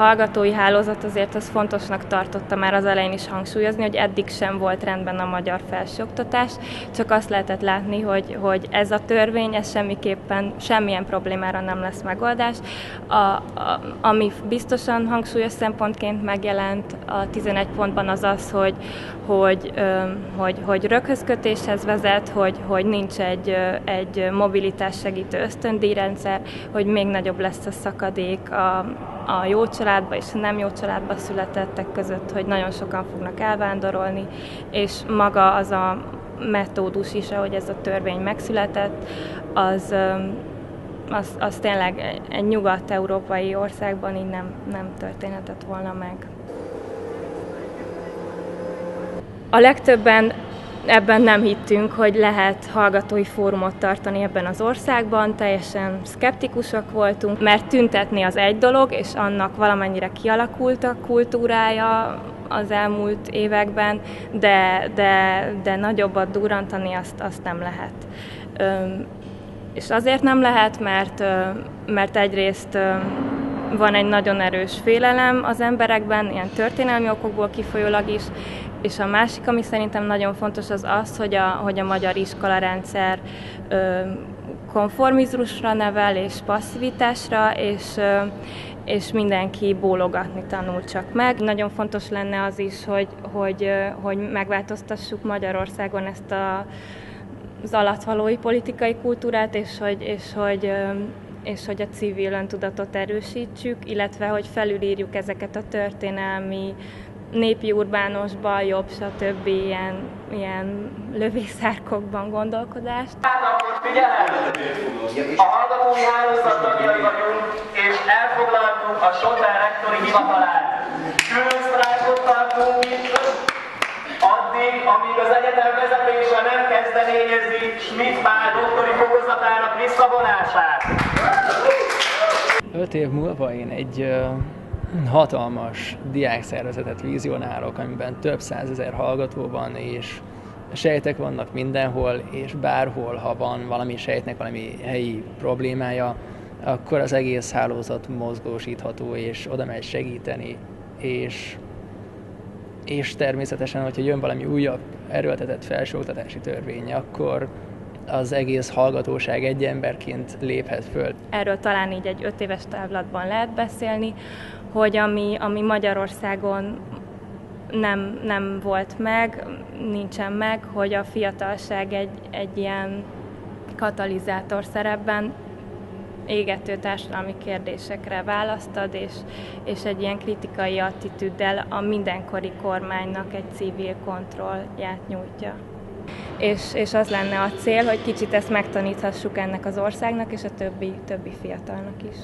hallgatói hálózat azért az fontosnak tartotta már az elején is hangsúlyozni, hogy eddig sem volt rendben a magyar felsőoktatás, csak azt lehetett látni, hogy, hogy ez a törvény, ez semmiképpen semmilyen problémára nem lesz megoldás. A, a, ami biztosan hangsúlyos szempontként megjelent a 11 pontban az az, hogy, hogy, hogy, hogy röghözkötéshez vezet, hogy, hogy nincs egy, egy mobilitás segítő ösztöndíjrendszer, hogy még nagyobb lesz a szakadék a, a jó családba és a nem jó családba születettek között, hogy nagyon sokan fognak elvándorolni, és maga az a metódus is, ahogy ez a törvény megszületett, az, az, az tényleg egy nyugat-európai országban így nem, nem történhetett volna meg. A legtöbben ebben nem hittünk, hogy lehet hallgatói fórumot tartani ebben az országban, teljesen szkeptikusak voltunk, mert tüntetni az egy dolog, és annak valamennyire kialakult a kultúrája az elmúlt években, de, de, de nagyobbat durantani azt, azt nem lehet. És azért nem lehet, mert, mert egyrészt van egy nagyon erős félelem az emberekben, ilyen történelmi okokból kifolyólag is, és a másik, ami szerintem nagyon fontos, az az, hogy a, hogy a magyar iskolarendszer ö, konformizmusra nevel, és passzivitásra, és, ö, és mindenki bólogatni tanul csak meg. Nagyon fontos lenne az is, hogy, hogy, hogy megváltoztassuk Magyarországon ezt a, az alatvalói politikai kultúrát, és hogy, és hogy és hogy a civil öntudatot erősítsük, illetve hogy felülírjuk ezeket a történelmi népi urbánosban, jobb, stb. ilyen, ilyen lövészárkokban gondolkodást. A hallgatói hálózat tagjai vagyunk, és elfoglaltuk a Soter rektori hivatalát. Külön tartunk itt, addig, amíg az egyetem vezetése nem kezdeményezi Schmidt Pál doktori fokozatának visszavonását. Öt év múlva én egy hatalmas diákszervezetet vizionálok, amiben több százezer hallgató van, és sejtek vannak mindenhol, és bárhol, ha van valami sejtnek valami helyi problémája, akkor az egész hálózat mozgósítható, és oda megy segíteni, és, és természetesen, hogyha jön valami újabb erőltetett felsőoktatási törvény, akkor az egész hallgatóság egy emberként léphet föl. Erről talán így egy öt éves távlatban lehet beszélni, hogy ami, ami Magyarországon nem, nem volt meg, nincsen meg, hogy a fiatalság egy, egy ilyen katalizátor szerepben égető társadalmi kérdésekre választad, és, és egy ilyen kritikai attitűddel a mindenkori kormánynak egy civil kontrollját nyújtja. És, és az lenne a cél, hogy kicsit ezt megtaníthassuk ennek az országnak és a többi, többi fiatalnak is.